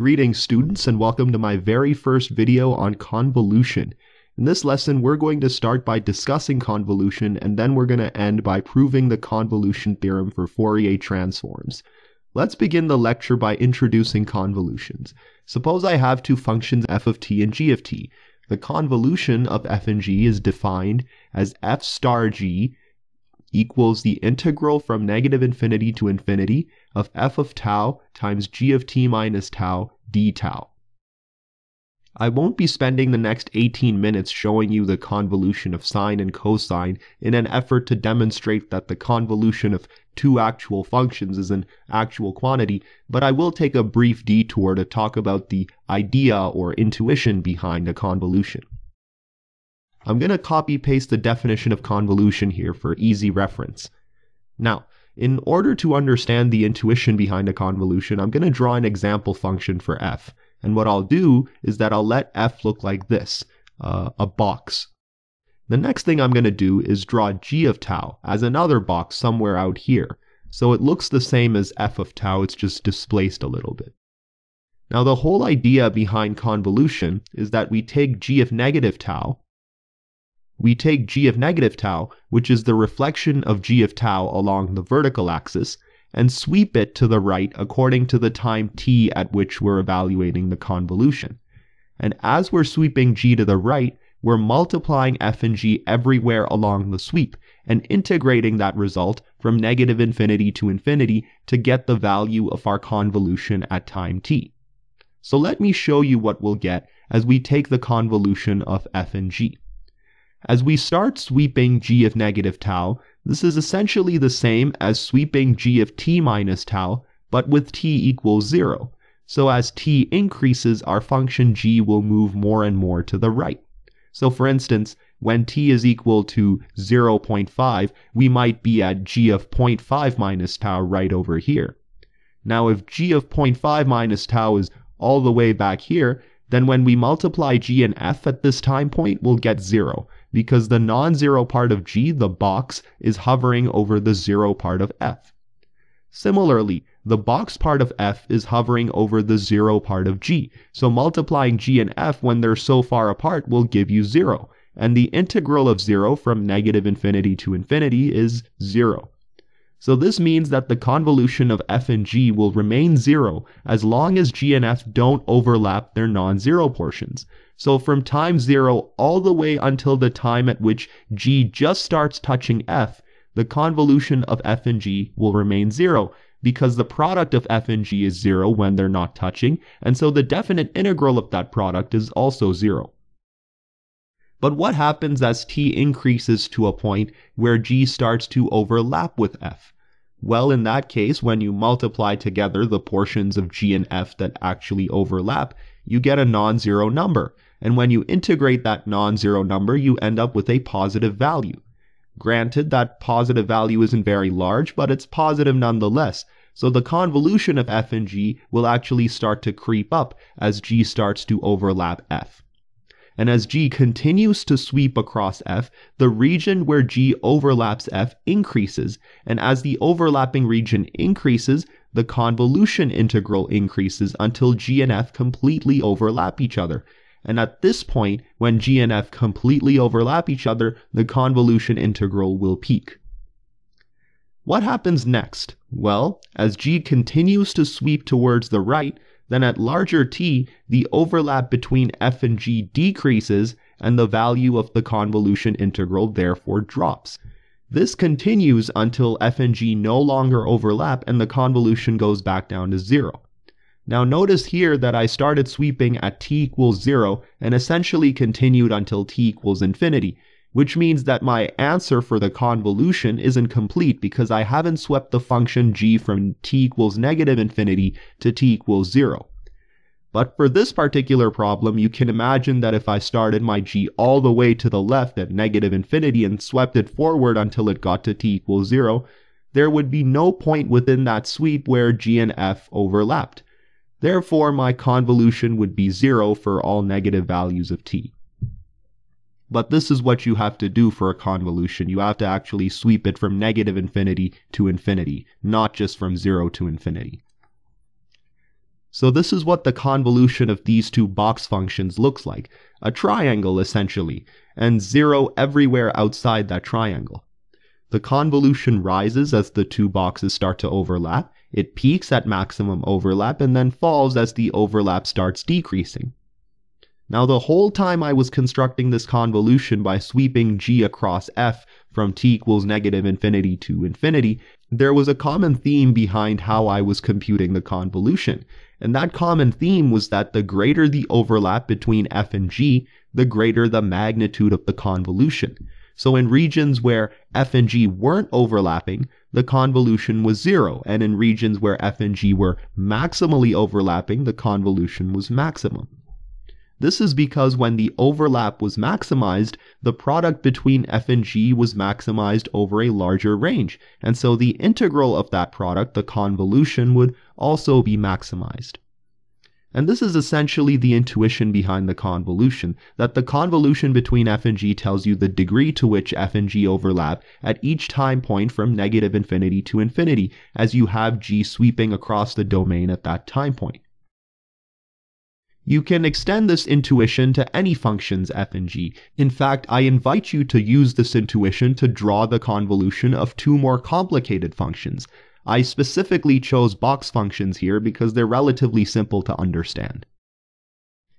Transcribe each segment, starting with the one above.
Greetings students and welcome to my very first video on convolution. In this lesson we're going to start by discussing convolution and then we're going to end by proving the convolution theorem for Fourier transforms. Let's begin the lecture by introducing convolutions. Suppose I have two functions f of t and g of t. The convolution of f and g is defined as f star g equals the integral from negative infinity to infinity of f of tau times g of t minus tau d tau. I won't be spending the next 18 minutes showing you the convolution of sine and cosine in an effort to demonstrate that the convolution of two actual functions is an actual quantity, but I will take a brief detour to talk about the idea or intuition behind a convolution. I'm going to copy paste the definition of convolution here for easy reference. Now, in order to understand the intuition behind a convolution, I'm going to draw an example function for f. And what I'll do is that I'll let f look like this, uh, a box. The next thing I'm going to do is draw g of tau as another box somewhere out here. So it looks the same as f of tau, it's just displaced a little bit. Now the whole idea behind convolution is that we take g of negative tau, we take g of negative tau, which is the reflection of g of tau along the vertical axis, and sweep it to the right according to the time t at which we're evaluating the convolution. And as we're sweeping g to the right, we're multiplying f and g everywhere along the sweep and integrating that result from negative infinity to infinity to get the value of our convolution at time t. So let me show you what we'll get as we take the convolution of f and g. As we start sweeping g of negative tau, this is essentially the same as sweeping g of t minus tau, but with t equals 0. So as t increases, our function g will move more and more to the right. So for instance, when t is equal to 0.5, we might be at g of 0.5 minus tau right over here. Now if g of 0.5 minus tau is all the way back here, then when we multiply g and f at this time point, we'll get 0 because the non-zero part of g, the box, is hovering over the zero part of f. Similarly, the box part of f is hovering over the zero part of g, so multiplying g and f when they're so far apart will give you zero, and the integral of zero from negative infinity to infinity is zero. So this means that the convolution of f and g will remain zero as long as g and f don't overlap their non-zero portions. So from time 0 all the way until the time at which g just starts touching f, the convolution of f and g will remain 0 because the product of f and g is 0 when they're not touching, and so the definite integral of that product is also 0. But what happens as t increases to a point where g starts to overlap with f? Well, in that case, when you multiply together the portions of g and f that actually overlap, you get a non-zero number. And when you integrate that non-zero number, you end up with a positive value. Granted, that positive value isn't very large, but it's positive nonetheless. So the convolution of f and g will actually start to creep up as g starts to overlap f and as g continues to sweep across f, the region where g overlaps f increases, and as the overlapping region increases, the convolution integral increases until g and f completely overlap each other. And at this point, when g and f completely overlap each other, the convolution integral will peak. What happens next? Well, as g continues to sweep towards the right, then at larger t, the overlap between f and g decreases and the value of the convolution integral therefore drops. This continues until f and g no longer overlap and the convolution goes back down to zero. Now notice here that I started sweeping at t equals zero and essentially continued until t equals infinity, which means that my answer for the convolution isn't complete because I haven't swept the function g from t equals negative infinity to t equals 0. But for this particular problem, you can imagine that if I started my g all the way to the left at negative infinity and swept it forward until it got to t equals 0, there would be no point within that sweep where g and f overlapped. Therefore, my convolution would be 0 for all negative values of t. But this is what you have to do for a convolution. You have to actually sweep it from negative infinity to infinity, not just from 0 to infinity. So this is what the convolution of these two box functions looks like, a triangle essentially, and zero everywhere outside that triangle. The convolution rises as the two boxes start to overlap, it peaks at maximum overlap, and then falls as the overlap starts decreasing. Now the whole time I was constructing this convolution by sweeping g across f from t equals negative infinity to infinity, there was a common theme behind how I was computing the convolution, and that common theme was that the greater the overlap between f and g, the greater the magnitude of the convolution. So in regions where f and g weren't overlapping, the convolution was zero, and in regions where f and g were maximally overlapping, the convolution was maximum. This is because when the overlap was maximized, the product between f and g was maximized over a larger range, and so the integral of that product, the convolution, would also be maximized. And this is essentially the intuition behind the convolution, that the convolution between f and g tells you the degree to which f and g overlap at each time point from negative infinity to infinity, as you have g sweeping across the domain at that time point. You can extend this intuition to any functions f and g. In fact, I invite you to use this intuition to draw the convolution of two more complicated functions. I specifically chose box functions here because they're relatively simple to understand.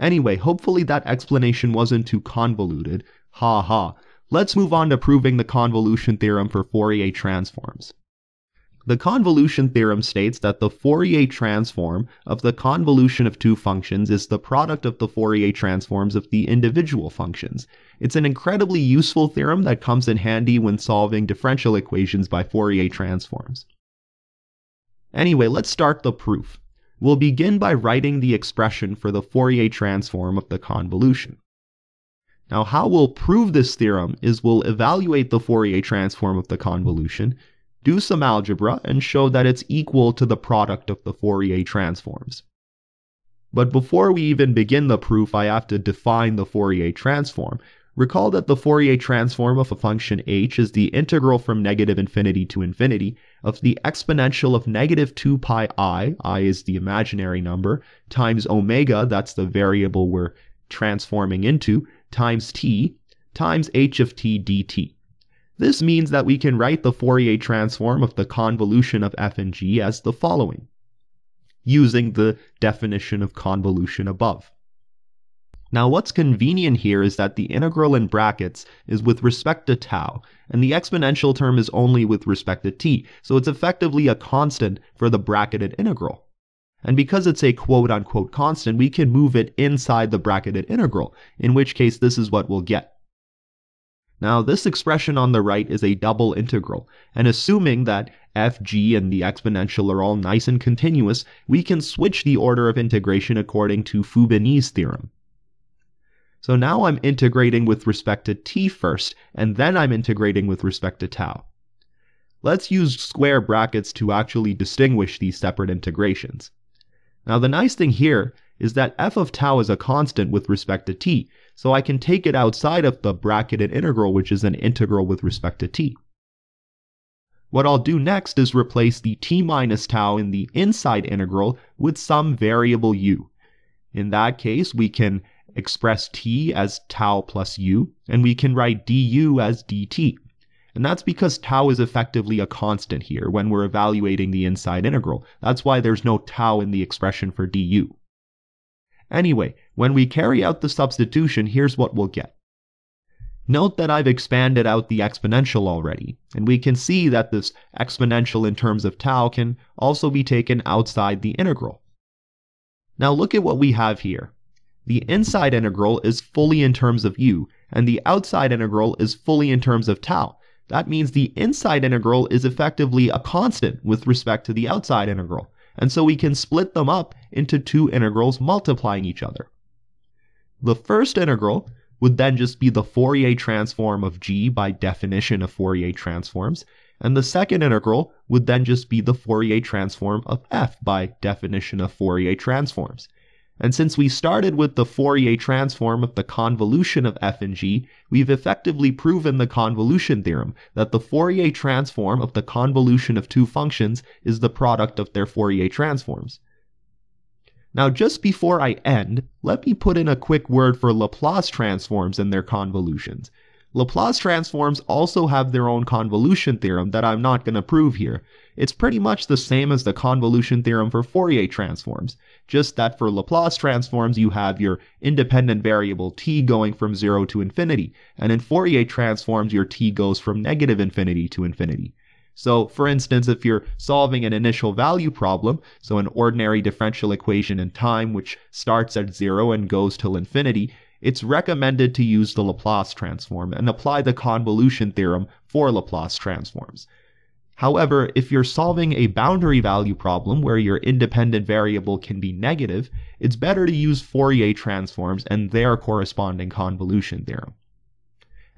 Anyway, hopefully that explanation wasn't too convoluted. Ha ha. Let's move on to proving the convolution theorem for Fourier transforms. The convolution theorem states that the Fourier transform of the convolution of two functions is the product of the Fourier transforms of the individual functions. It's an incredibly useful theorem that comes in handy when solving differential equations by Fourier transforms. Anyway, let's start the proof. We'll begin by writing the expression for the Fourier transform of the convolution. Now, how we'll prove this theorem is we'll evaluate the Fourier transform of the convolution do some algebra, and show that it's equal to the product of the Fourier transforms. But before we even begin the proof, I have to define the Fourier transform. Recall that the Fourier transform of a function h is the integral from negative infinity to infinity of the exponential of negative 2 pi i, i is the imaginary number, times omega, that's the variable we're transforming into, times t, times h of t dt. This means that we can write the Fourier transform of the convolution of f and g as the following, using the definition of convolution above. Now what's convenient here is that the integral in brackets is with respect to tau, and the exponential term is only with respect to t, so it's effectively a constant for the bracketed integral. And because it's a quote-unquote constant, we can move it inside the bracketed integral, in which case this is what we'll get. Now, this expression on the right is a double integral, and assuming that f, g, and the exponential are all nice and continuous, we can switch the order of integration according to Fubini's theorem. So now I'm integrating with respect to t first, and then I'm integrating with respect to tau. Let's use square brackets to actually distinguish these separate integrations. Now the nice thing here is that f of tau is a constant with respect to t, so I can take it outside of the bracketed integral, which is an integral with respect to t. What I'll do next is replace the t minus tau in the inside integral with some variable u. In that case, we can express t as tau plus u, and we can write du as dt. And that's because tau is effectively a constant here when we're evaluating the inside integral. That's why there's no tau in the expression for du. Anyway, when we carry out the substitution, here's what we'll get. Note that I've expanded out the exponential already, and we can see that this exponential in terms of tau can also be taken outside the integral. Now look at what we have here. The inside integral is fully in terms of u, and the outside integral is fully in terms of tau. That means the inside integral is effectively a constant with respect to the outside integral and so we can split them up into two integrals multiplying each other. The first integral would then just be the Fourier transform of g by definition of Fourier transforms, and the second integral would then just be the Fourier transform of f by definition of Fourier transforms. And since we started with the Fourier transform of the convolution of f and g, we've effectively proven the convolution theorem that the Fourier transform of the convolution of two functions is the product of their Fourier transforms. Now, just before I end, let me put in a quick word for Laplace transforms and their convolutions. Laplace transforms also have their own convolution theorem that I'm not going to prove here. It's pretty much the same as the convolution theorem for Fourier transforms, just that for Laplace transforms you have your independent variable t going from 0 to infinity, and in Fourier transforms your t goes from negative infinity to infinity. So, for instance, if you're solving an initial value problem, so an ordinary differential equation in time which starts at zero and goes till infinity, it's recommended to use the Laplace transform and apply the convolution theorem for Laplace transforms. However, if you're solving a boundary value problem where your independent variable can be negative, it's better to use Fourier transforms and their corresponding convolution theorem.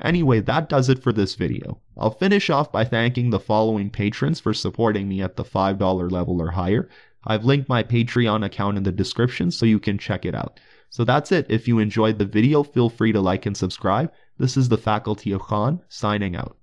Anyway, that does it for this video. I'll finish off by thanking the following patrons for supporting me at the $5 level or higher. I've linked my Patreon account in the description so you can check it out. So that's it. If you enjoyed the video, feel free to like and subscribe. This is the Faculty of Khan, signing out.